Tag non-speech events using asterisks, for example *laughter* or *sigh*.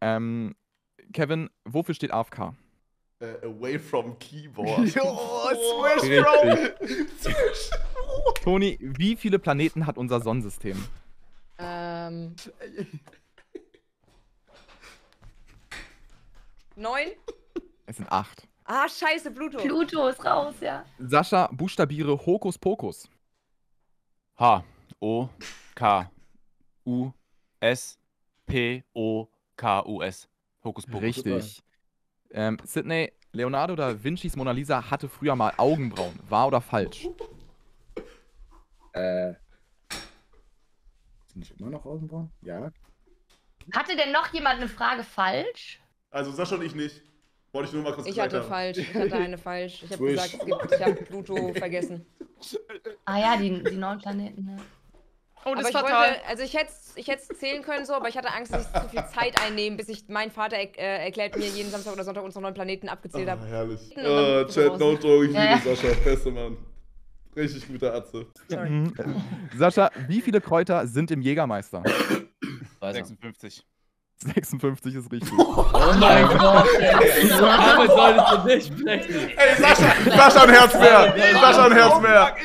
Ähm, Kevin, wofür steht AFK? Äh, away from keyboard. *laughs* Jo, Richtig. Bro. Toni, wie viele Planeten hat unser Sonnensystem? Ähm. Neun? Es sind acht. Ah, scheiße, Pluto. Pluto ist raus, ja. Sascha, buchstabiere Hokus Pokus. H. O. K. U. S. P. O. K. U. S. Hokus Pokus. Richtig. Ähm, Sydney, Leonardo da Vincis Mona Lisa hatte früher mal Augenbrauen. Wahr oder falsch? Äh. Sind nicht immer noch Augenbrauen? Ja. Hatte denn noch jemand eine Frage falsch? Also Sascha und ich nicht. Wollte ich nur mal kurz Ich hatte haben. falsch. Ich hatte eine falsch. Ich habe gesagt, es gibt, ich habe Pluto vergessen. Ah ja, die, die neuen Planeten, ne? Oh, Aber das ist ich fatal. wollte, also ich hätte ich hätte es zählen können so, aber ich hatte Angst, dass ich zu viel Zeit einnehme, bis ich mein Vater er, äh, erklärt mir jeden Samstag oder Sonntag unsere neuen Planeten abgezählt Ah, habe. herrlich. Oh, Chat, no joke, ich liebe Sascha. Beste Mann. Richtig guter Atze. Mhm. Sascha, wie viele Kräuter sind im Jägermeister? Weiß er. 56. 56 ist richtig. Oh mein Gott, ey. Damit solltest du nicht sprechen. Ey, Sascha, Sascha ein Herz mehr. Sascha ein Herz mehr.